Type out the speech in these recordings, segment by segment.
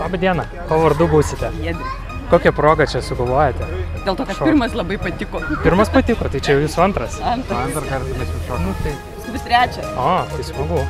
Labą dieną. Ko vardu būsite? Giedri. Kokią progą čia sugalvojate? Dėl to, kad Šok. pirmas labai patiko. Pirmas patiko, tai čia jau jūsų antras. Antras. Antrą kartą mes jau šokam. Nu, tai... Vis trečias. O, tai smagu.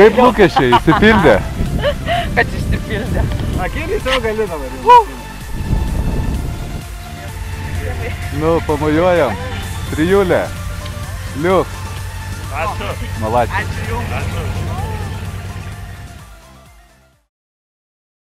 Kaip lūkesčiai įsipildė? Kad išsipildė. Akėlį savo gali dabar. Nu, pamojuojam. Trijulė. Liuk. Ačiū. Malačiai. Ačiū jums. Ačiū.